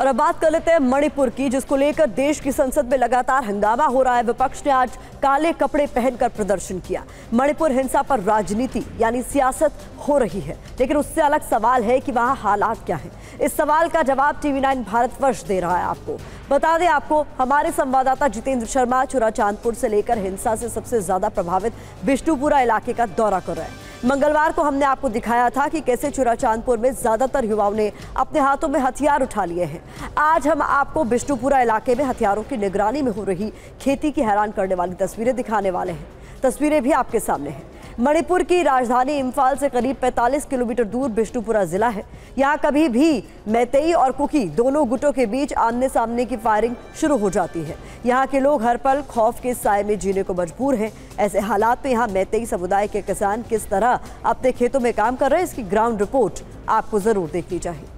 और अब बात कर लेते हैं मणिपुर की, जिसको लेकर देश की संसद में लगातार हंगामा हो रहा है। विपक्ष ने आज काले कपड़े पहनकर प्रदर्शन किया। मणिपुर हिंसा पर राजनीति, यानी सियासत, हो रही है। लेकिन उससे अलग सवाल है कि वहाँ हालात क्या है। इस सवाल का जवाब टीवी नाइन भारतवर्ष दे रहा है आपको। बता दें आपको, हमारे संवाददाता जितेंद्र शर्मा चुरा चांदपुर से लेकर हिंसा से सबसे ज़्यादा प्रभावित बिष्णुपुरा इलाके का दौरा कर रहे हैं। मंगलवार को हमने आपको दिखाया था कि कैसे चुरा चांदपुर में ज़्यादातर युवाओं ने अपने हाथों में हथियार उठा लिए हैं। आज हम आपको बिष्णुपुरा इलाके में हथियारों की निगरानी में हो रही खेती की हैरान करने वाली तस्वीरें दिखाने वाले हैं। तस्वीरें भी आपके सामने हैं। मणिपुर की राजधानी इम्फाल से करीब 45 किलोमीटर दूर बिष्णुपुरा जिला है। यहाँ कभी भी मैतेई और कुकी दोनों गुटों के बीच आमने सामने की फायरिंग शुरू हो जाती है। यहाँ के लोग हर पल खौफ के साय में जीने को मजबूर हैं। ऐसे हालात में यहाँ मैतेई समुदाय के किसान किस तरह अपने खेतों में काम कर रहे हैं, इसकी ग्राउंड रिपोर्ट आपको ज़रूर देखनी चाहिए।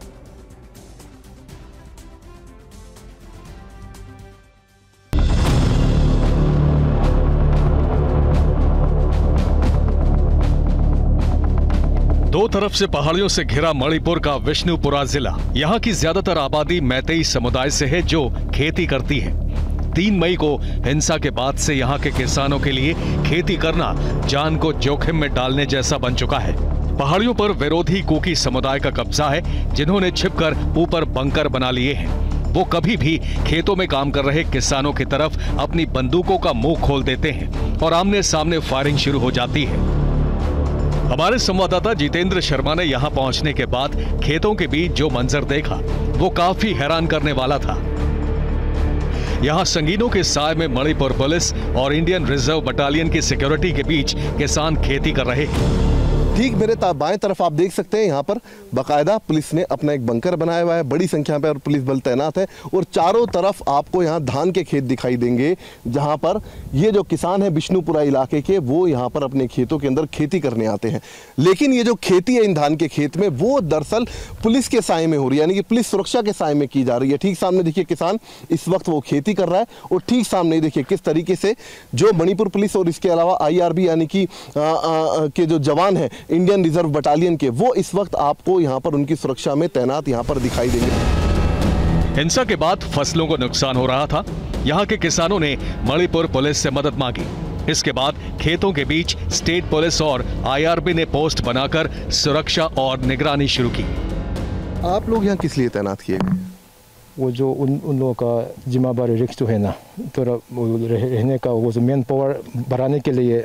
दो तरफ़ से पहाड़ियों से घिरा मणिपुर का विष्णुपुरा जिला। यहाँ की ज़्यादातर आबादी मैतेई समुदाय से है, जो खेती करती है। तीन मई को हिंसा के बाद से यहाँ के किसानों के लिए खेती करना जान को जोखिम में डालने जैसा बन चुका है। पहाड़ियों पर विरोधी कुकी समुदाय का कब्जा है, जिन्होंने छिपकर ऊपर बंकर बना लिए हैं। वो कभी भी खेतों में काम कर रहे किसानों की तरफ़ अपनी बंदूकों का मुँह खोल देते हैं और आमने सामने फायरिंग शुरू हो जाती है। हमारे संवाददाता जितेंद्र शर्मा ने यहाँ पहुँचने के बाद खेतों के बीच जो मंजर देखा, वो काफ़ी हैरान करने वाला था। यहाँ संगीनों के साय में मणिपुर पुलिस और इंडियन रिज़र्व बटालियन की सिक्योरिटी के बीच किसान खेती कर रहे हैं। ठीक मेरे बाएँ तरफ़ आप देख सकते हैं, यहाँ पर बाकायदा पुलिस ने अपना एक बंकर बनाया हुआ है, बड़ी संख्या पर पुलिस बल तैनात है और चारों तरफ़ आपको यहाँ धान के खेत दिखाई देंगे, जहाँ पर ये जो किसान है विष्णुपुरा इलाके के, वो यहाँ पर अपने खेतों के अंदर खेती करने आते हैं। लेकिन ये जो खेती है इन धान के खेत में, वो दरअसल पुलिस के साय में हो रही है, यानी कि पुलिस सुरक्षा के साय में की जा रही है। ठीक सामने देखिए किसान इस वक्त वो खेती कर रहा है और ठीक सामने देखिए किस तरीके से जो मणिपुर पुलिस और इसके अलावा आईआरबी, यानी कि के जो जवान है इंडियन रिज़र्व बटालियन के। वो इस वक्त आपको यहाँ पर उनकी सुरक्षा में तैनात यहाँ पर दिखाई देंगे। हिंसा के बाद फ़सलों को नुकसान हो रहा था। यहाँ के किसानों ने मणिपुर पुलिस से मदद मांगी। इसके बाद खेतों के बीच स्टेट पुलिस और आईआरबी ने पोस्ट बनाकर सुरक्षा और निगरानी शुरू की। आप लोग यहाँ किस लिए तैनात किए? गए वो जो उन उन लोगों का ज़िम्मेदारी रिक्स जो है ना थोड़ा रहने का वो जो मैन पावर बढ़ाने के लिए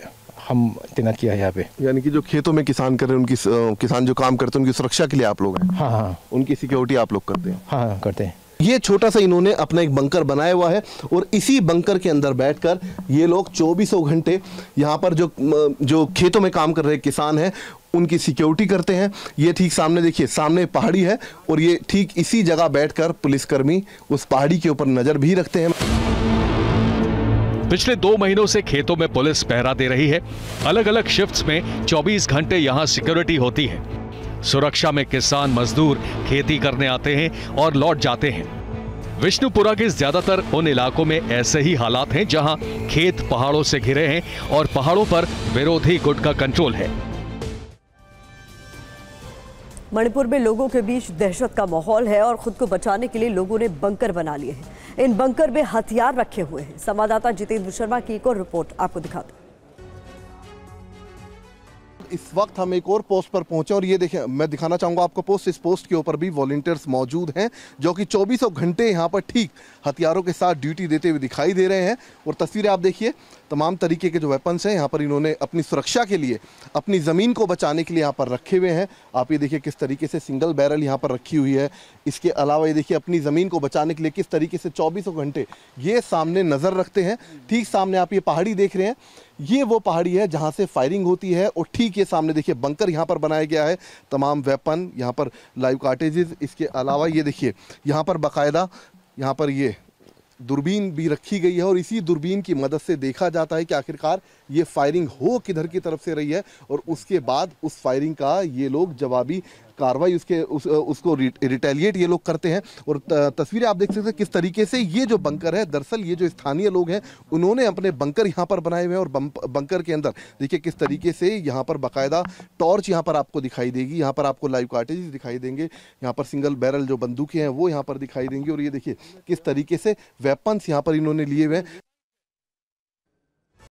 हम तैनात किया है यहाँ पे। यानी कि जो खेतों में किसान कर रहे हैं उनकी किसान जो काम करते हैं उनकी सुरक्षा के लिए आप लोग हैं? हाँ हाँ। उनकी सिक्योरिटी आप लोग करते हैं? हाँ हाँ करते हैं। ये छोटा सा इन्होंने अपना एक बंकर बनाया हुआ है और इसी बंकर के अंदर बैठकर ये लोग चौबीसों घंटे यहाँ पर जो जो खेतों में काम कर रहे किसान हैं उनकी सिक्योरिटी करते हैं। ये ठीक सामने देखिए सामने पहाड़ी है और ये ठीक इसी जगह बैठकर पुलिसकर्मी उस पहाड़ी के ऊपर नज़र भी रखते हैं। पिछले दो महीनों से खेतों में पुलिस पहरा दे रही है। अलग अलग शिफ्ट्स में 24 घंटे यहाँ सिक्योरिटी होती है। सुरक्षा में किसान मजदूर खेती करने आते हैं और लौट जाते हैं। विष्णुपुरा के ज़्यादातर उन इलाकों में ऐसे ही हालात हैं जहाँ खेत पहाड़ों से घिरे हैं और पहाड़ों पर विरोधी गुट का कंट्रोल है। मणिपुर में लोगों के बीच दहशत का माहौल है और खुद को बचाने के लिए लोगों ने बंकर बना लिए हैं। इन बंकर में हथियार रखे हुए हैं। संवाददाता जितेंद्र शर्मा की एक और रिपोर्ट आपको दिखाते इस वक्त हम एक और पोस्ट पर पहुँचे और ये देखें, मैं दिखाना चाहूँगा आपको पोस्ट इस पोस्ट के ऊपर भी वॉलेंटियर्स मौजूद हैं, जो कि चौबीसों घंटे यहाँ पर ठीक हथियारों के साथ ड्यूटी देते हुए दिखाई दे रहे हैं। और तस्वीरें आप देखिए, तमाम तरीके के जो वेपन्स हैं, यहाँ पर इन्होंने अपनी सुरक्षा के लिए, अपनी ज़मीन को बचाने के लिए यहाँ पर रखे हुए हैं। आप ये देखिए किस तरीके से सिंगल बैरल यहाँ पर रखी हुई है। इसके अलावा ये देखिए, अपनी ज़मीन को बचाने के लिए किस तरीके से चौबीसों घंटे ये सामने नज़र रखते हैं। ठीक सामने आप ये पहाड़ी देख रहे हैं ये वो पहाड़ी है जहाँ से फायरिंग होती है और ठीक ये सामने देखिए बंकर यहाँ पर बनाया गया है। तमाम वेपन यहाँ पर लाइव कार्टेजेस, इसके अलावा ये देखिए, यहाँ पर बाकायदा, यहाँ पर ये दूरबीन भी रखी गई है और इसी दूरबीन की मदद से देखा जाता है कि आखिरकार ये फायरिंग हो किधर की तरफ़ से रही है और उसके बाद उस फायरिंग का ये लोग जवाबी कार्रवाई उसके उस, उसको रिटेलिएट ये लोग करते हैं। और तस्वीरें आप देख सकते हैं किस तरीके से ये जो बंकर है दरअसल ये जो स्थानीय लोग हैं उन्होंने अपने बंकर यहाँ पर बनाए हुए हैं और बंकर के अंदर। देखिए किस तरीके से यहाँ पर बाकायदा टॉर्च यहाँ पर आपको दिखाई देगी यहाँ पर आपको लाइव कार्टेज दिखाई देंगे यहाँ पर सिंगल बैरल जो बंदूकें हैं वो यहाँ पर दिखाई देंगी। और ये देखिए किस तरीके से वेपन्स यहाँ पर इन्होंने लिए हुए हैं।